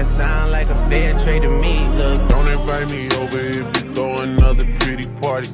That sound like a fair trade to me. Look, Don't invite me over if you throw another pretty party.